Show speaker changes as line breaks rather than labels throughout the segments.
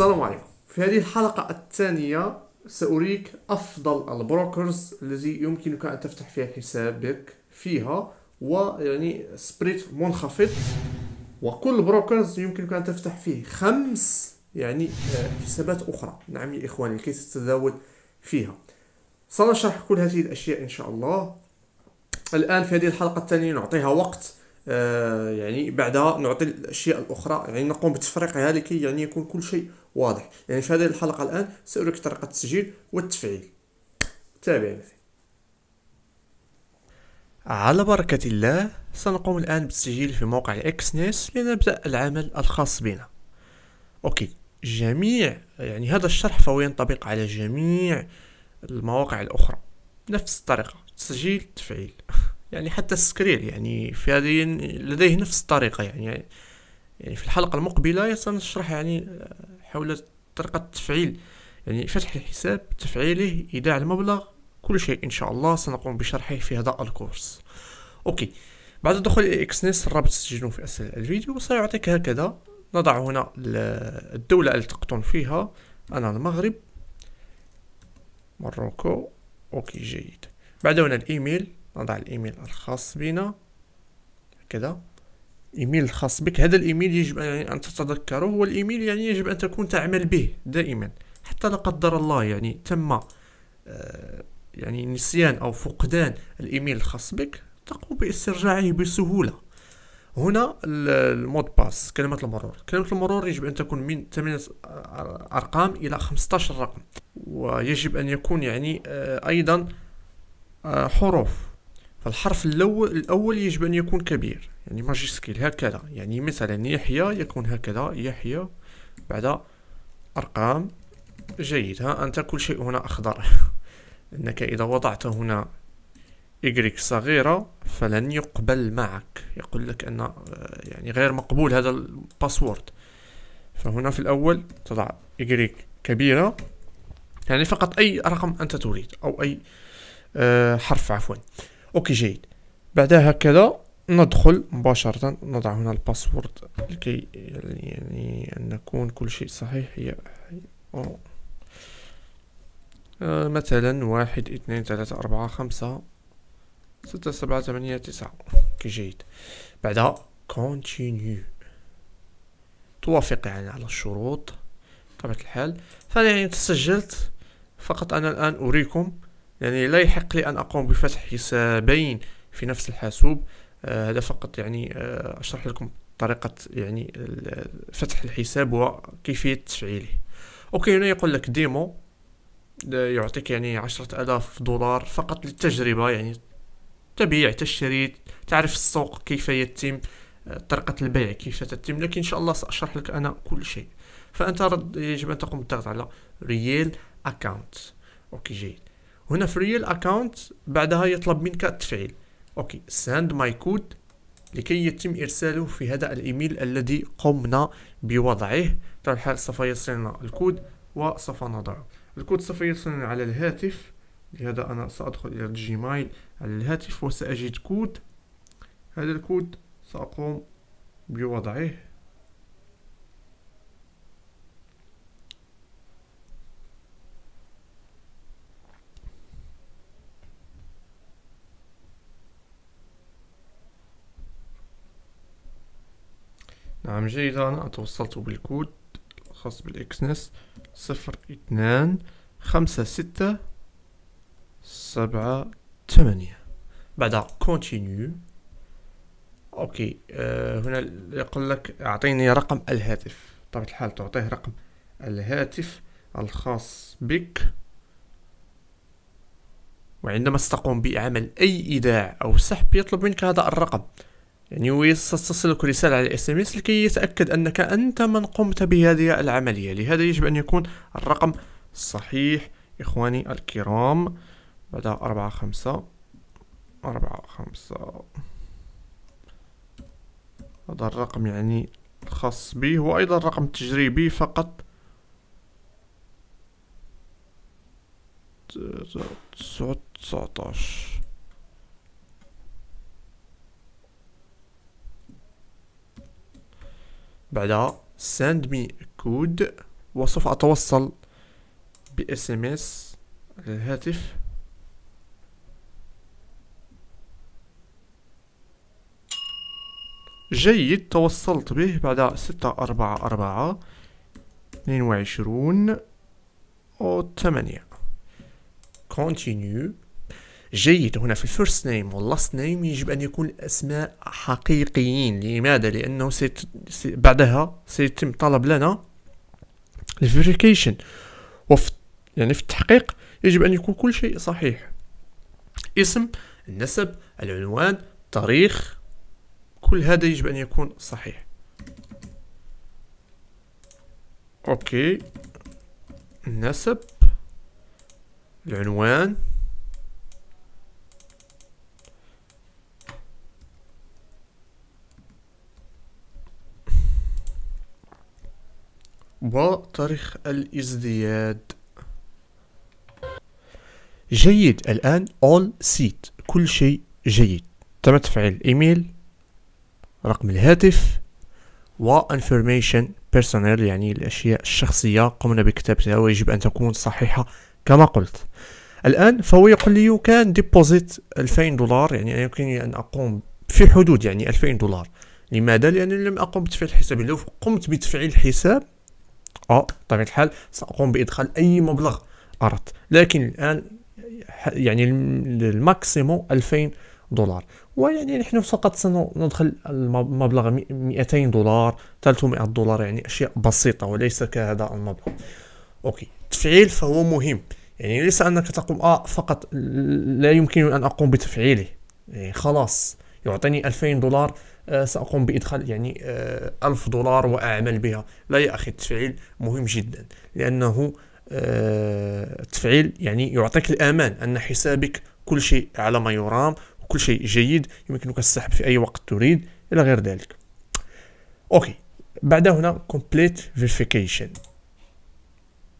السلام عليكم. في هذه الحلقة الثانية سأريك أفضل ال brokers التي يمكنك أن تفتح فيها حسابك فيها ويعني spread منخفض. وكل brokers يمكنك أن تفتح فيه خمس يعني آه، حسابات أخرى. نعم يا إخواني لكي تتزود فيها؟ سنشرح كل هذه الأشياء إن شاء الله. الآن في هذه الحلقة الثانية نعطيها وقت آه، يعني بعدها نعطي الأشياء الأخرى. يعني نقوم بتفريقها لكي يعني يكون كل شيء واضح. يعني في هذه الحلقة الآن سأريك طريقة التسجيل والتفعيل. تابعني على بركة الله سنقوم الآن بالتسجيل في موقع ال Exness لنبدأ العمل الخاص بنا. okay. جميع يعني هذا الشرح فهو ينطبق على جميع المواقع الأخرى. نفس الطريقة. تسجيل تفعيل. يعني حتى ال Skrill يعني في هذه لديه نفس الطريقة يعني يعني في الحلقة المقبلة سنشرح يعني حول طريقة التفعيل. يعني فتح الحساب تفعيله إيداع المبلغ كل شيء إن شاء الله سنقوم بشرحه في هذا الكورس. okay. بعد دخول Exness الرابط تسجلون في أسفل الفيديو سيعطيك هكذا. نضع هنا الدولة التي تقطن فيها. أنا المغرب. Morocco okay جيد. بعد هنا الإيميل. نضع الإيميل الخاص بنا. كذا إيميل الخاص بك. هذا الإيميل يجب أن تتذكره هو الايميل يعني يجب أن تكون تعمل به دائما حتى لا قدر الله يعني تم آه، يعني نسيان أو فقدان الإيميل الخاص بك تقوم باسترجاعه بسهولة. هنا ال mot de passe كلمة المرور. كلمة المرور يجب أن تكون من 8 أرقام إلى 15 رقم ويجب أن يكون يعني آه، أيضا آه، حروف. فالحرف الأول الأول يجب أن يكون كبير يعني majuscule هكذا يعني مثلا يحيى يكون هكذا يحيى بعد أرقام جيد ها أنت كل شيء هنا أخضر. أنك إذا وضعت هنا i grec صغيرة فلن يقبل معك يقول لك أن آه، يعني غير مقبول هذا ال password. فهنا في الأول تضع i grec كبيرة يعني فقط أي رقم أنت تريد أو أي أه حرف عفوا. okay جيد. بعدها هكذا ندخل مباشرة نضع هنا ال password لكي يعني أن نكون كل شيء صحيح. هي أو. آه مثلا واحد اثنين ثلاثة أربعة خمسة ستة سبعة ثمانية تسعة. okay جيد. بعدها continue توافق يعني على الشروط. بطبيعة الحال. فأنا يعني تسجلت. فقط أنا الآن أريكم يعني لا يحق لي أن أقوم بفتح حسابين في نفس الحاسوب. آه هذا فقط يعني آه أشرح لكم طريقة يعني فتح الحساب وكيفية تفعيله okay هنا يقول لك demo يعطيك يعني عشرة ألاف دولار فقط للتجربة يعني تبيع تشتري تعرف السوق كيف يتم آه، طريقة البيع كيف تتم. لكن إن شاء الله سأشرح لك أنا كل شيء. فأنت يجب أن تقوم بالضغط على real account okay جيد. هنا في real account بعدها يطلب منك التفعيل okay send me code لكي يتم إرساله في هذا الإيميل الذي قمنا بوضعه. طبعا الحال سوف يصلنا الكود؟ وسوف نضعه الكود سوف يصلنا على الهاتف. لهذا أنا سأدخل إلى ال Gmail على الهاتف وسأجد كود هذا الكود سأقوم بوضعه. نعم جيد أنا توصلت بالكود الخاص ب ال Exness صفر اثنان خمسة ستة سبعة ثمانية. بعد continue okay آه هنا يقول لك أعطيني رقم الهاتف. بطبيعة الحال تعطيه رقم الهاتف الخاص بك. وعندما ستقوم بعمل أي إيداع أو سحب يطلب منك هذا الرقم. يعني وستصلك رسالة على ال SMS لكي يتأكد أنك أنت من قمت بهذه العملية. لهذا يجب أن يكون الرقم صحيح إخواني الكرام. بعد أربعة خمسة أربعة خمسة. هذا الرقم يعني خاص بي هو أيضا رقم تجريبي فقط. تسعة تسعتاش بعدها send me code وسوف أتوصل ب SMS الهاتف جيد توصلت به بعد ستة أربعة أربعة اثنين وعشرون و ثمانية. Continue. جيد. هنا في ال first name وال last name يجب أن يكون الأسماء حقيقيين. لماذا؟ لأنه سيت... بعدها سيتم طلب لنا ال verification وفي يعني في التحقيق يجب أن يكون كل شيء صحيح. اسم النسب العنوان تاريخ كل هذا يجب أن يكون صحيح. okay. النسب العنوان. وتاريخ الازدياد. جيد الآن all seat كل شيء جيد. تم تفعيل إيميل رقم الهاتف و information personal يعني الأشياء الشخصية قمنا بكتابتها ويجب أن تكون صحيحة كما قلت. الآن فهو يقول لي can deposit 2000 دولار يعني يمكنني أن أقوم في حدود يعني 2000 دولار. لماذا؟ لأنني لم أقم بتفعيل الحساب لو قمت بتفعيل الحساب آه بطبيعة الحال سأقوم بإدخال أي مبلغ أردت. لكن الآن يعني ال maximum 2000 دولار. ويعني نحن فقط سندخل المبلغ 200 دولار 300 دولار يعني أشياء بسيطة وليس كهذا المبلغ. okay. تفعيل فهو مهم. يعني ليس أنك تقوم آه فقط لا يمكن أن أقوم بتفعيله. يعني خلاص. يعطيني 2000 دولار آه سأقوم بإدخال يعني آه 1000 دولار وأعمل بها. لا يا أخي التفعيل مهم جدا لأنه آه التفعيل يعني يعطيك الأمان أن حسابك كل شيء على ما يرام كل شيء جيد يمكنك السحب في أي وقت تريد إلى غير ذلك. أوكي بعد هنا complete verification.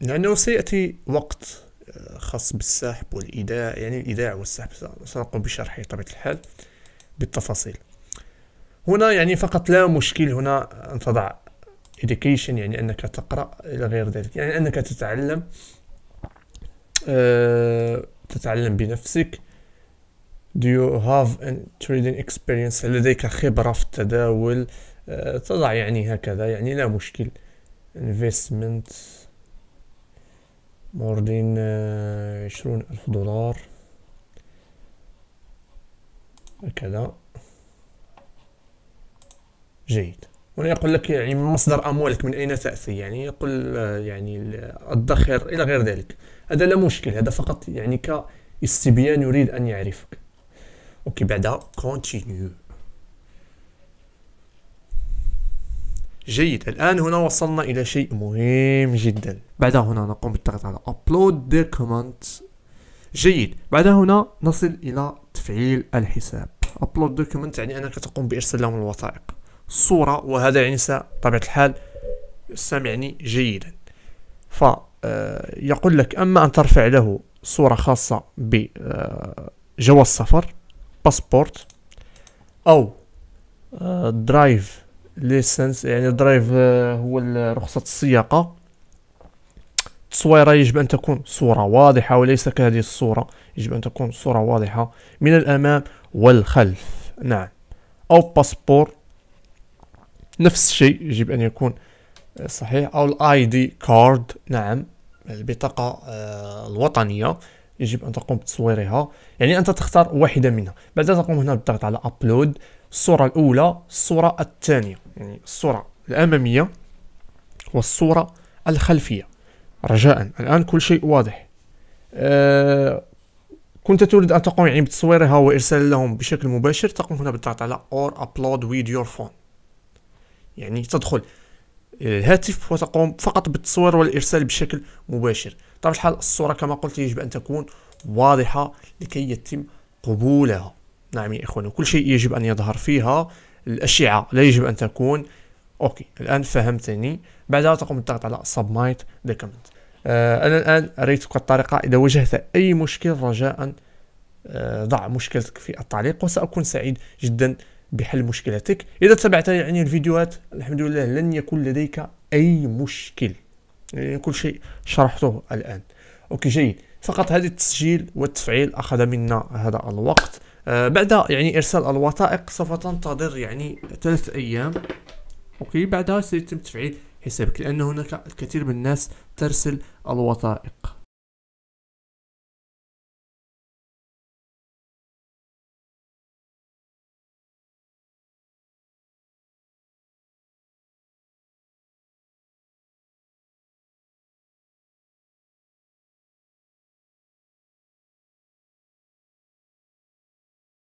لأنه سيأتي وقت آه، خاص بالسحب والإيداع يعني الإيداع والسحب سنقوم بشرحه بطبيعة الحال. بالتفاصيل. هنا يعني فقط لا مشكل هنا أن تضع education يعني أنك تقرأ إلى غير ذلك يعني أنك تتعلم أه تتعلم بنفسك. Do you have a trading experience لديك خبرة في التداول؟ أه تضع يعني هكذا يعني لا مشكل. Investment more than عشرون ألف دولار. هكذا. جيد. هنا يقول لك يعني مصدر أموالك من أين تأتي؟ يعني يقول يعني الدخر إلى غير ذلك. هذا لا مشكل هذا فقط يعني كاستبيان يريد أن يعرفك. okay بعدها continue جيد. الآن هنا وصلنا إلى شيء مهم جدا. بعد هنا نقوم بالضغط على upload document جيد. بعد هنا نصل إلى تفعيل الحساب. upload document يعني أنك تقوم بإرسال لهم الوثائق. الصورة وهذا يعني بطبيعة الحال سمعني جيدا. ف آه، يقول لك أما أن ترفع له صورة خاصة بجواز سفر باسبورت أو drive آه، license يعني drive آه، هو رخصة السياقة التصويرة يجب أن تكون صورة واضحة وليس كهذه الصورة يجب أن تكون صورة واضحة من الأمام والخلف. نعم. أو باسبور نفس الشيء يجب أن يكون آه، صحيح. أو ال ID card نعم. البطاقة الوطنية يجب أن تقوم بتصويرها. يعني أنت تختار واحدة منها. بعد تقوم هنا بالضغط على أبلود الصورة الأولى الصورة الثانية. يعني الصورة الأمامية والصورة الخلفية. رجاء. الآن كل شيء واضح. أه كنت تريد أن تقوم يعني بتصويرها وإرسال لهم بشكل مباشر؟ تقوم هنا بالضغط على or upload with your phone. يعني تدخل الهاتف وتقوم فقط بالتصوير والإرسال بشكل مباشر. طبعا الحال الصورة كما قلت يجب أن تكون واضحة لكي يتم قبولها. نعم يا إخواني كل شيء يجب أن يظهر فيها. الأشعة لا يجب أن تكون okay الآن فهمتني. بعدها تقوم بالضغط على submit the document أنا الآن اريتك الطريقة. إذا واجهت أي مشكل رجاء آه، ضع مشكلتك في التعليق وسأكون سعيد جدا بحل مشكلتك. إذا تبعت يعني الفيديوهات الحمد لله لن يكون لديك أي مشكل. يعني كل شيء شرحته الآن. okay جيد. فقط هذا التسجيل والتفعيل أخذ منا هذا الوقت. آه بعد يعني إرسال الوثائق سوف تنتظر يعني ثلاث أيام. okay بعدها سيتم تفعيل حسابك لأن هناك الكثير من الناس ترسل الوثائق.